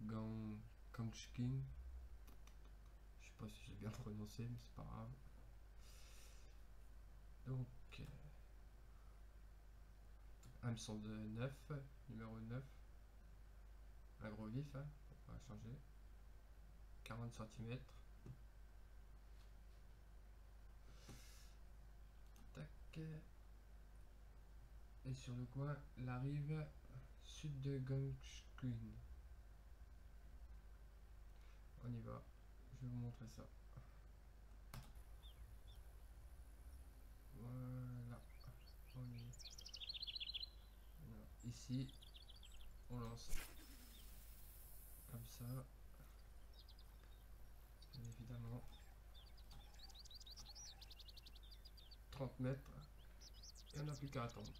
Gang Kangshkin. Je sais pas si j'ai bien prononcé, mais c'est pas grave. Donc, euh, hameçon de 9, numéro 9. Un gros vif, hein, on va changer. 40 cm. Tac. Et sur le coin, la rive sud de Gangskun. On y va. Je vais vous montrer ça. Voilà. On y. Ici, on lance comme ça. Bien évidemment. 30 mètres. Et on n'a plus qu'à attendre.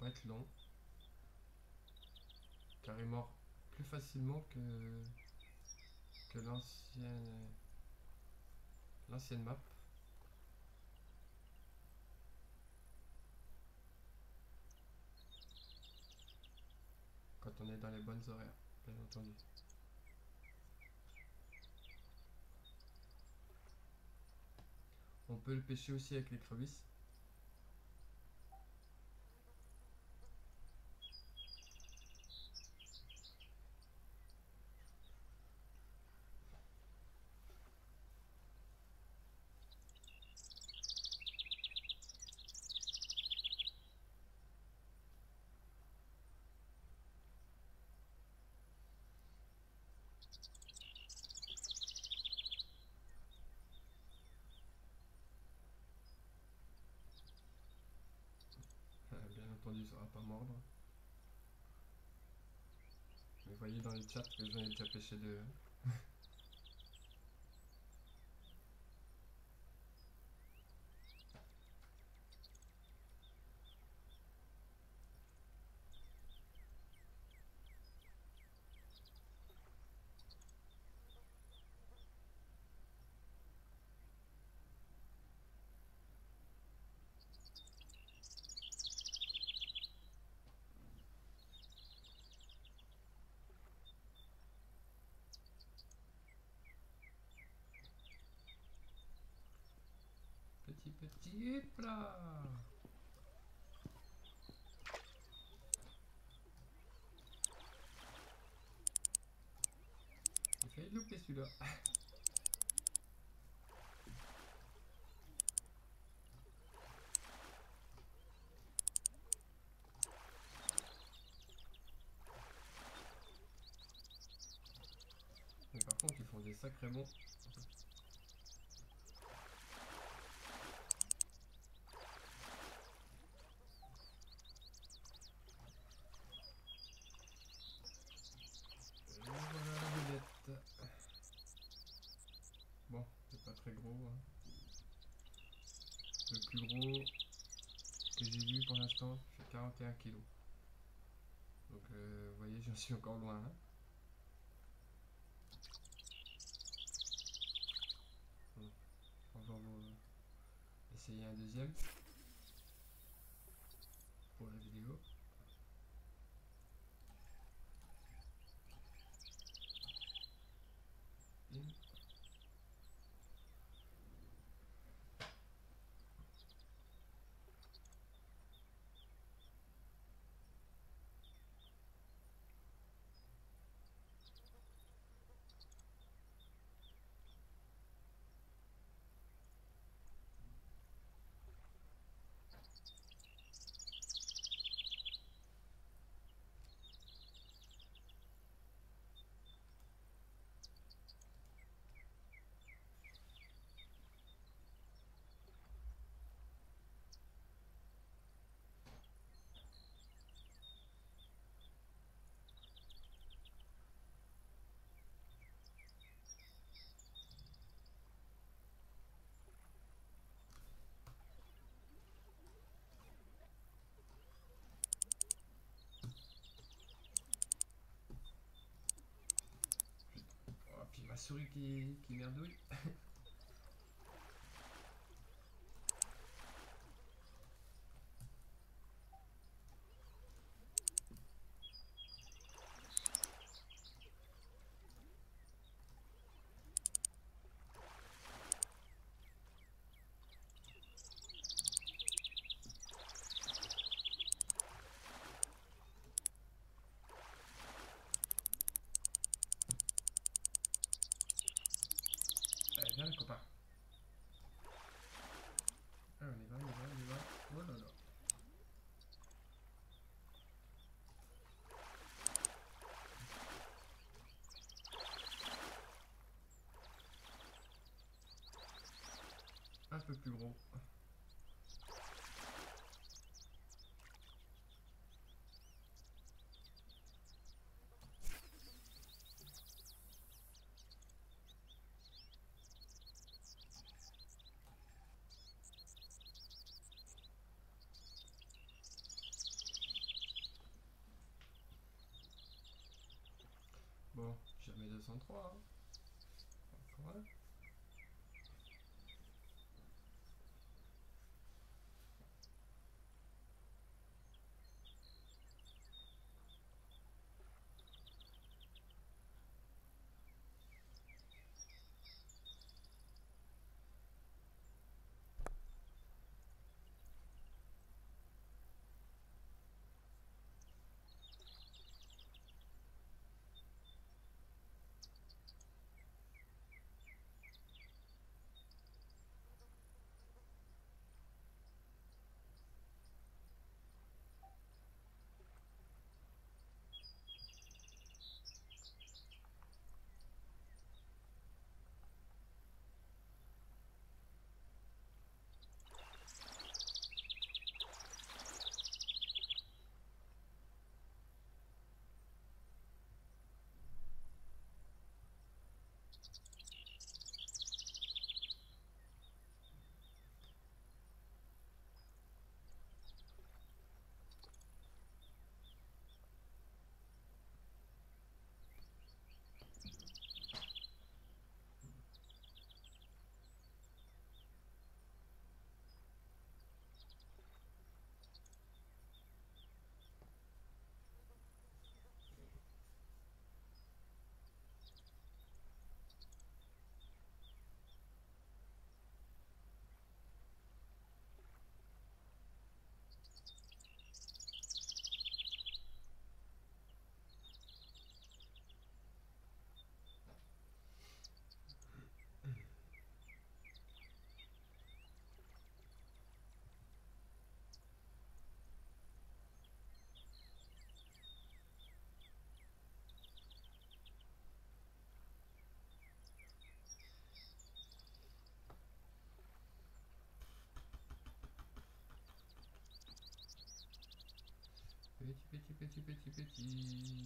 Être long. Car il mord plus facilement que, que l'ancienne l'ancienne map. Quand on est dans les bonnes horaires, bien entendu. On peut le pêcher aussi avec les crevisses. Entendu, ça va pas mordre. Mais voyez dans le chat que j'en ai déjà pêché deux. Petit petit, hop là J'ai failli louper celui-là. Mais par contre, ils font des sacrés bons. Et voilà la vedette. Bon, c'est pas très gros. hein. Le plus gros que j'ai vu pour l'instant fait 41 kg. Donc euh, vous voyez, j'en suis encore loin. hein. On va essayer un deuxième souris qui, qui merdouille. Allez, viens, le copain. Ah, on y va, on y va, on y va. Oh là là. Un peu plus gros. Bon, j'ai remis 203. Hein. Encore petit, petit, petit, petit. Petit,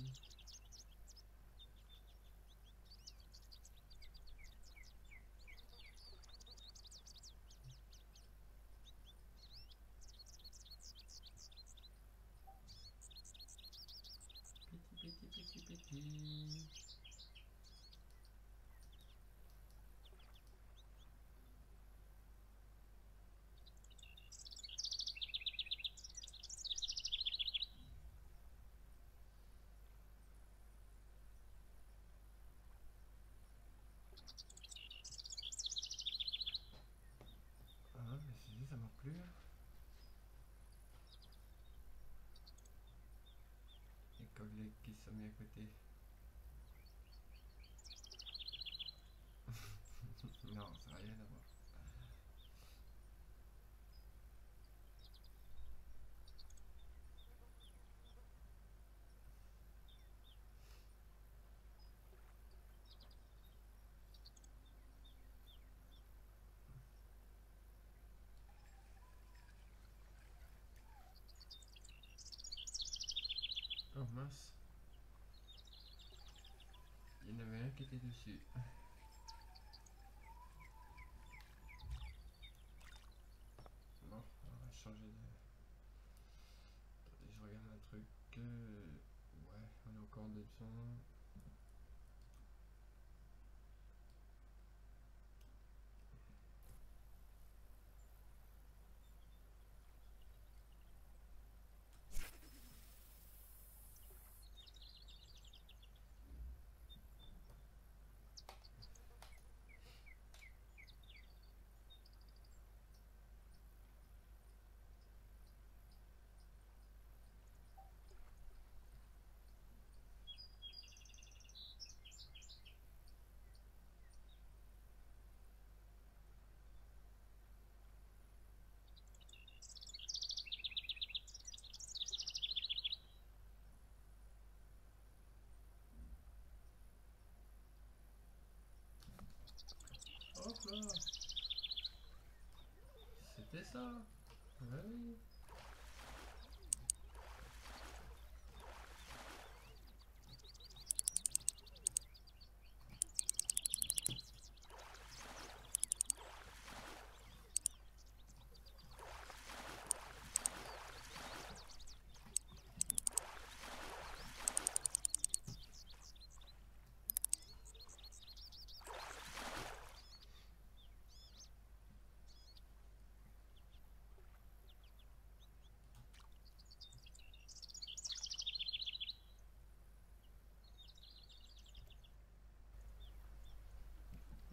non, ça n'a rien à voir. Il y en avait un qui était dessus. Bon, on va changer de... Attendez, je regarde un truc. euh, Ouais, on est encore en Hop là C'était ça. Ouais, oui.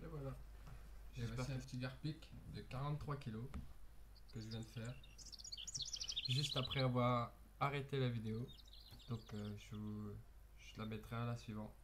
Et voilà. Petit garpic de 43 kilos que je viens de faire. Juste après avoir arrêté la vidéo. Donc euh, je, vous- je la mettrai à la suivante.